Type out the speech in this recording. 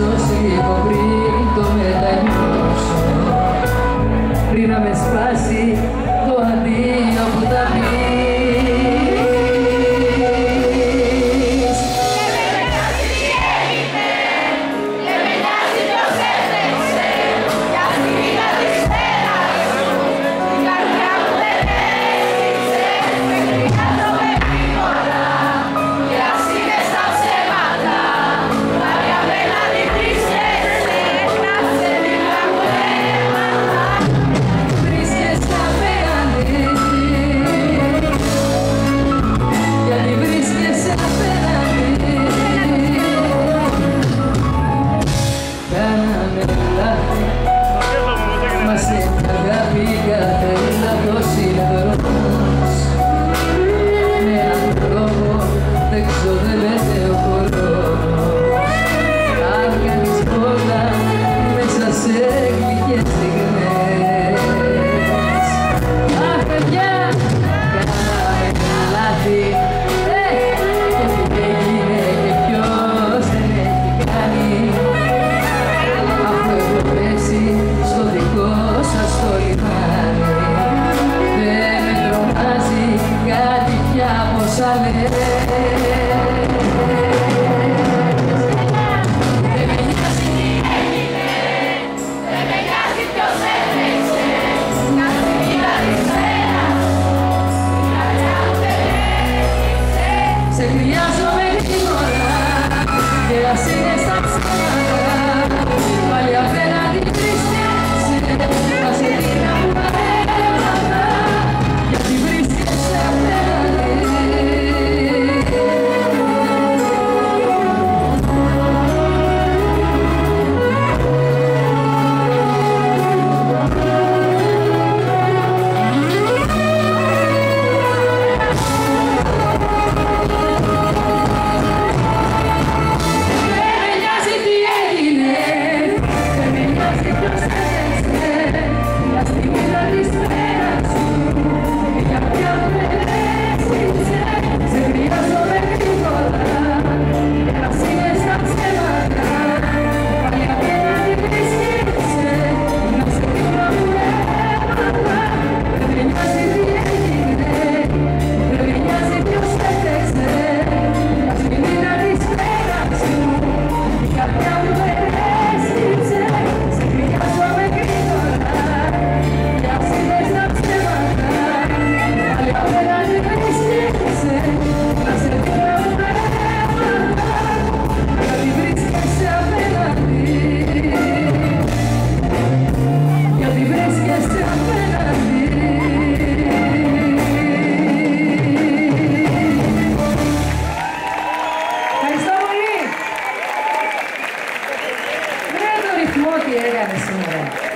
pessoas. 谢谢 Thank you.